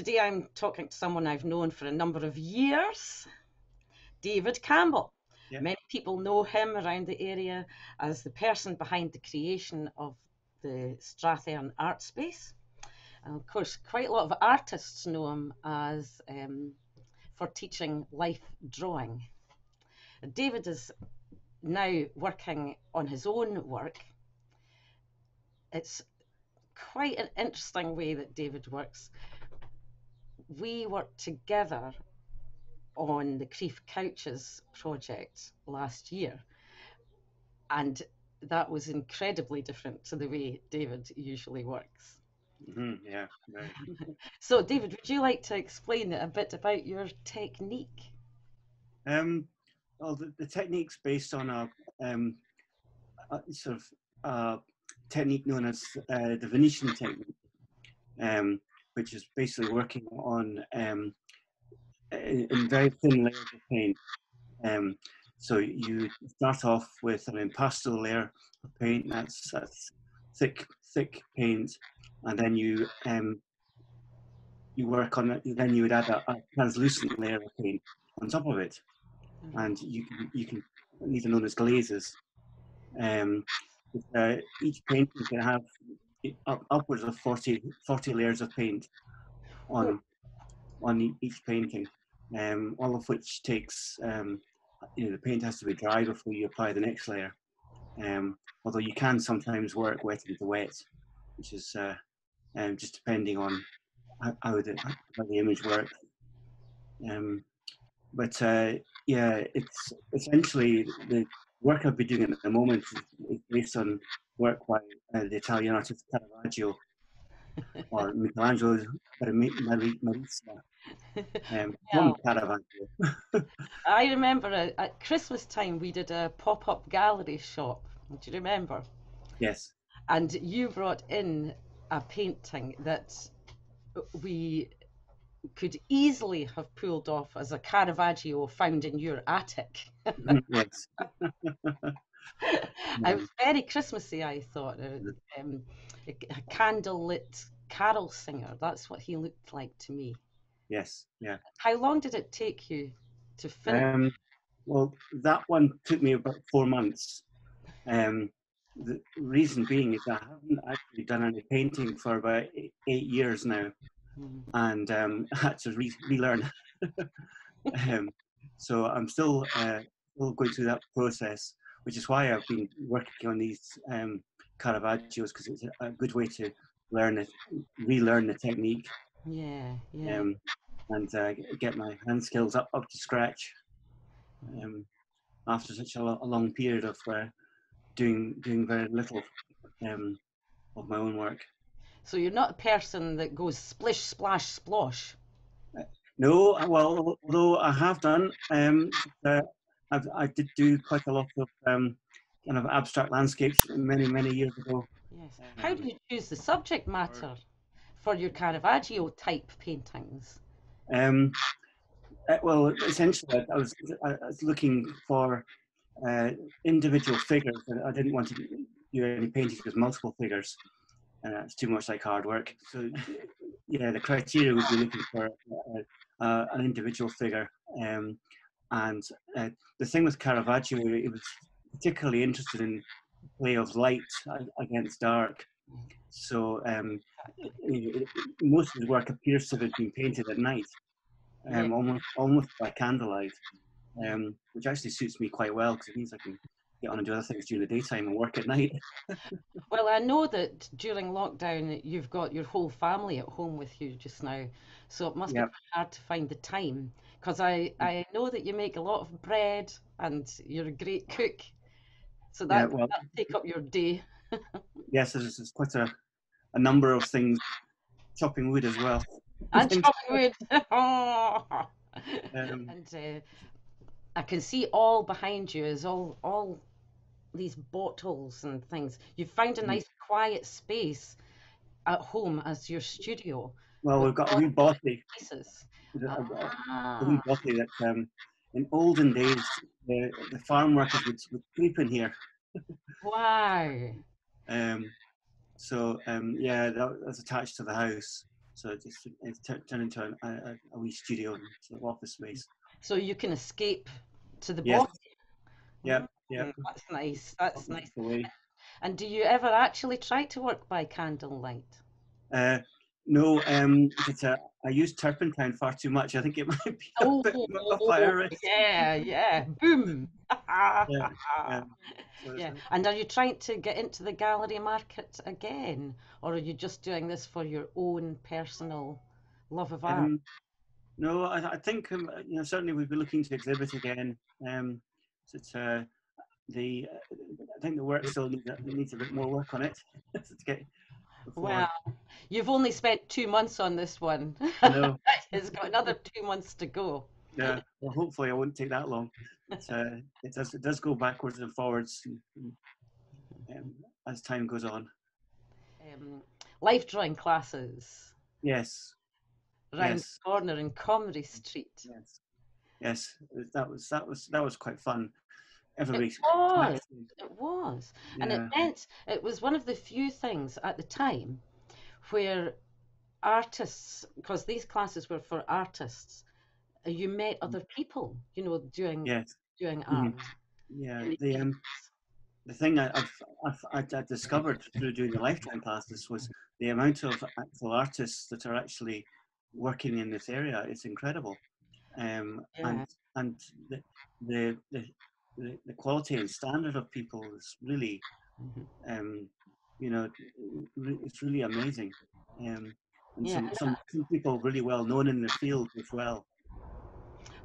Today I'm talking to someone I've known for a number of years, David Campbell. Yeah. Many people know him around the area as the person behind the creation of the Strathearn Art Space. And of course, quite a lot of artists know him as um, for teaching life drawing. David is now working on his own work. It's quite an interesting way that David works. We worked together on the Crieff Couches project last year, and that was incredibly different to the way David usually works. hmm yeah, very. So, David, would you like to explain a bit about your technique? Um, well, the, the technique's based on a, um, a sort of uh, technique known as uh, the Venetian technique, um, which is basically working on um, in, in very thin layers of paint. Um, so you start off with an impasto layer of paint that's, that's thick, thick paint, and then you um, you work on it. Then you would add a, a translucent layer of paint on top of it and you can you can these are known as glazes. Um, uh, each painting can have upwards of 40, 40 layers of paint on on e- each painting, um, all of which takes um, you know the paint has to be dry before you apply the next layer. Um, although you can sometimes work wet into wet, which is uh, um, just depending on how, how the how the image works. Um, but uh, yeah, it's essentially the work I've been doing at the moment is, based on work by uh, the Italian artist Caravaggio or Michelangelo Mari- Mari- Marissa. Um, Yeah. Caravaggio. I remember uh, at Christmas time we did a pop up gallery shop. Do you remember? Yes. And you brought in a painting that we could easily have pulled off as a Caravaggio found in your attic. Mhm, yes. it was very Christmassy, I thought. Uh, Um, a, a candlelit carol singer. That's what he looked like to me. Yes. Yeah. How long did it take you to finish? Um, well, that one took me about four months. Um, the reason being is I haven't actually done any painting for about eight, eight years now. Mm. and um, had to re- relearn. um, so I'm still uh, still going through that process, which is why I've been working on these um, Caravaggios because it's a, a good way to learn it, relearn the technique, Yeah, yeah. um, and uh, get my hand skills up up to scratch. Um, after such a, a long period of uh, doing doing very little um, of my own work. So you're not a person that goes splish, splash, splosh. No, well, although I have done, um, uh, I've, I did do quite a lot of um, kind of abstract landscapes many, many years ago. Yes. How do you choose the subject matter for your Caravaggio type paintings? Um, uh, well, essentially, I was, I was looking for uh, individual figures. I didn't want to do any paintings with multiple figures. Uh, it's too much like hard work. So, yeah, the criteria would be looking for uh, uh, an individual figure. Um, and uh, the thing with Caravaggio, it was particularly interested in play of light against dark. So um, it- it- most of his work appears to have been painted at night, um, almost almost by candlelight, um, which actually suits me quite well because it means I can get on and do other things during the daytime and work at night. Well, I know that during lockdown you've got your whole family at home with you just now, so it must Yep. be hard to find the time. Because I, I know that you make a lot of bread and you're a great cook, so Yeah, that well- that take up your day. yes, there's, there's quite a, a number of things. Chopping wood as well. And chopping wood. Um, and uh, I can see all behind you is all all these bottles and things. You've found a Mm. nice quiet space at home as your studio. Well, we've got a wee bothy, Places. a, wee Ah, bothy that um, in olden days the, the farm workers would, would sleep in here. wow. Um, so um, yeah, that, that's attached to the house. So it's, it's turned into a, a, a wee studio sort of office space. So you can escape to the Yes. Yep, yep. Mm, That's nice. That's nice. And do you ever actually try to work by candlelight? Uh, no, um, uh, I use turpentine far too much. I think it might be a Oh, bit of a fire risk. yeah, yeah. Boom. Yeah, so Yeah. And are you trying to get into the gallery market again, or are you just doing this for your own personal love of art? Um, no, I, I think um, you know certainly we'd be looking to exhibit again. Um, it's, uh, the uh, I think the work still needs, a- needs a bit more work on it to get. before- Well, you've only spent two months on this one. no, it's got another two months to go. yeah, well, hopefully I won't take that long. But, uh, it does it does go backwards and forwards um, as time goes on. Um, life drawing classes Yes, round Yes. the corner in Comrie Street. yes, yes. That was that was that was quite fun. It was. It was. in. And it meant it was one of the few things at the time where artists, because these classes were for artists, uh, you met other people, you know, doing Yes. doing Mhm. art. Yeah, the um, the thing I, I've, I've, I discovered through doing the lifetime classes was the amount of actual artists that are actually working in this area. It's incredible, um, Yeah. and and the, the the the the quality and standard of people is really, Mhm. um, you know, it's really amazing. Um, and Yeah, some, some, some people really well known in the field as well.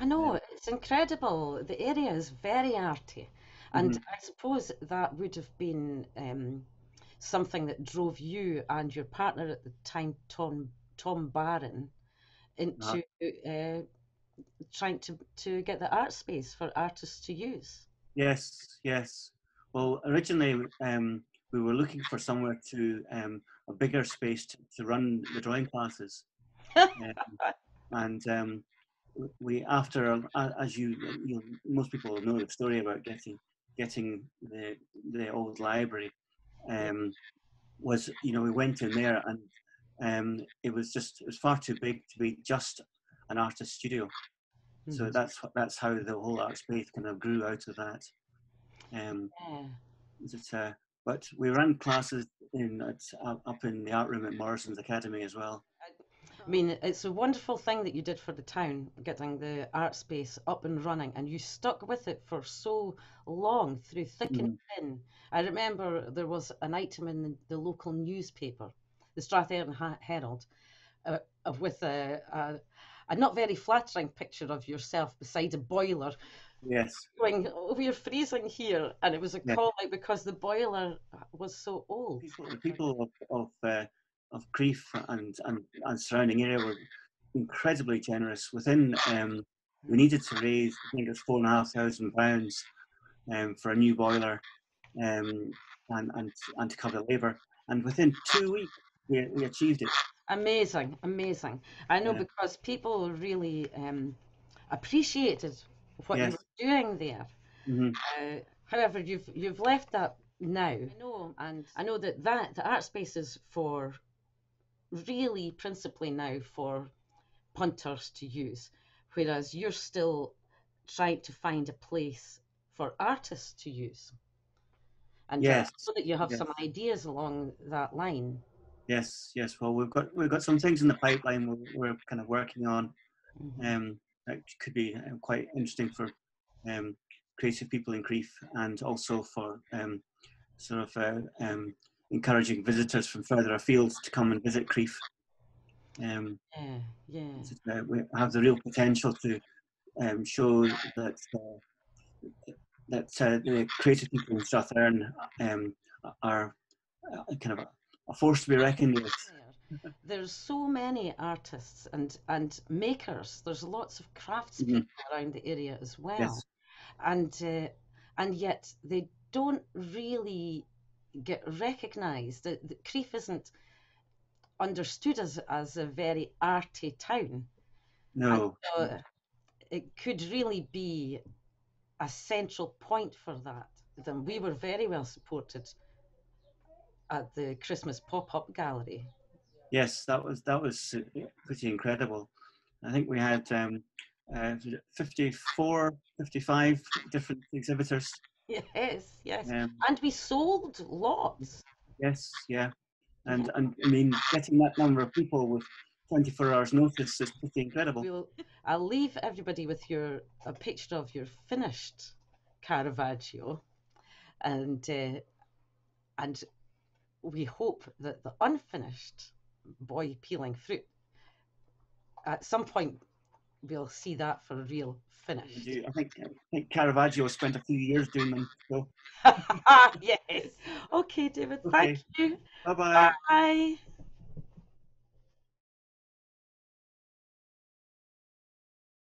I know, it's incredible. The area is very arty. And Mhm. I suppose that would have been um, something that drove you and your partner at the time, Tom Tom Barron, into uh, trying to, to get the art space for artists to use. Yes, yes. Well, originally um, we were looking for somewhere to um, a bigger space to, to run the drawing classes, um, and um, we after as you you know, most people know the story about getting getting the the old library um, was you know we went in there and um, it was just it was far too big to be just an artist studio. So Mhm. that's that's how the whole art space kind of grew out of that. Um, Yeah. it, uh, but we ran classes in at, up in the art room at Morrison's Academy as well. I mean, it's a wonderful thing that you did for the town, getting the art space up and running, and you stuck with it for so long through thick and thin. I remember there was an item in the, the local newspaper, the Strathearn Ha- Herald, uh, of with a, a, a not very flattering picture of yourself beside a boiler Yes, going, oh, we're freezing here. And it was a Yeah. call out because the boiler was so old. people, the people of of, uh, of Crieff and, and and surrounding area were incredibly generous. Within um, we needed to raise I think it was four and a half thousand pounds um, for a new boiler um, and and and to cover labour. And within two weeks we, we achieved it. Amazing, amazing. I know Yeah. because people really um, appreciated what Yes. you were doing there. Mhm. Uh, however, you've you've left that now. I know, and I know that that the art space is for really principally now for punters to use, whereas you're still trying to find a place for artists to use. And Yes, so that you have yes. some ideas along that line. Yes, yes. Well, we've got we've got some things in the pipeline we're, we're kind of working on. Mhm. Um, that could be uh, quite interesting for um, creative people in Crieff and also for um, sort of uh, um, encouraging visitors from further afield to come and visit Crieff. Um, Yeah, yeah. uh, we have the real potential to um, show that uh, that uh, the creative people in Strathearn um, are uh, kind of a, force to be reckoned with. There's so many artists and and makers. There's lots of craftspeople around the area as well, Yes. and uh, and yet they don't really get recognised. The, the Crieff isn't understood as as a very arty town. No. So it could really be a central point for that. Then we were very well supported at the Christmas pop-up gallery. Yes, that was that was pretty incredible. I think we had um, uh, 54, 55 different exhibitors. Yes, yes. Um, And we sold lots. yes, yeah, and and I mean getting that number of people with 24 hours notice is pretty incredible. We'll, I'll leave everybody with your a picture of your finished Caravaggio, and uh, and we hope that the unfinished boy peeling fruit at some point we'll see that for a real finished. I think I think Caravaggio spent a few years doing them. So yes. Okay, David. Okay. Thank you. bye bye. Bye.